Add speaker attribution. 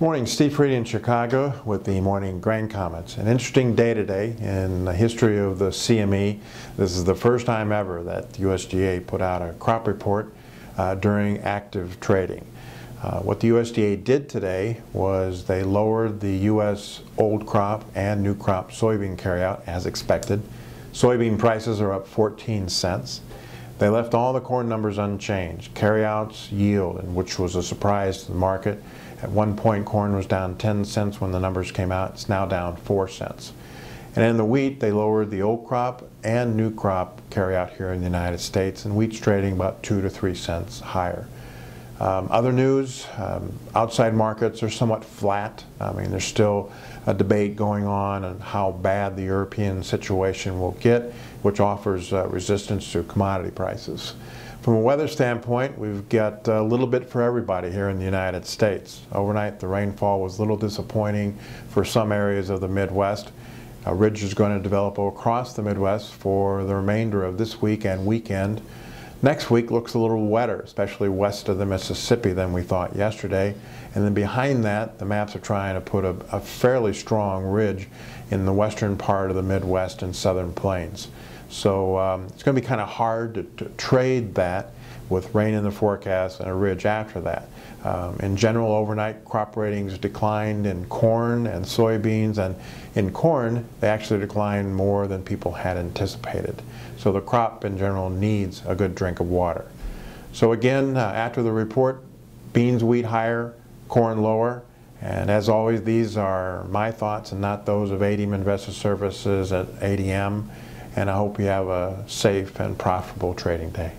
Speaker 1: Morning, Steve Freed in Chicago with the morning grain comments. An interesting day today in the history of the CME. This is the first time ever that the USDA put out a crop report uh, during active trading. Uh, what the USDA did today was they lowered the U.S. old crop and new crop soybean carryout as expected. Soybean prices are up 14 cents. They left all the corn numbers unchanged. Carryouts, yield, and which was a surprise to the market. At one point, corn was down 10 cents when the numbers came out. It's now down 4 cents. And in the wheat, they lowered the old crop and new crop carryout here in the United States, and wheat's trading about 2 to 3 cents higher. Um, other news, um, outside markets are somewhat flat. I mean, there's still a debate going on on how bad the European situation will get, which offers uh, resistance to commodity prices. From a weather standpoint, we've got a little bit for everybody here in the United States. Overnight, the rainfall was a little disappointing for some areas of the Midwest. A ridge is going to develop across the Midwest for the remainder of this week and weekend. Next week looks a little wetter, especially west of the Mississippi than we thought yesterday. And then behind that, the maps are trying to put a, a fairly strong ridge in the western part of the Midwest and southern plains. So um, it's going to be kind of hard to, to, trade that with rain in the forecast and a ridge after that. Um, in general, overnight crop ratings declined in corn and soybeans, and in corn, they actually declined more than people had anticipated. So the crop in general needs a good drink of water. So again, uh, after the report, beans, wheat higher, corn lower, and as always, these are my thoughts and not those of ADM Investor Services at ADM and I hope you have a safe and profitable trading day.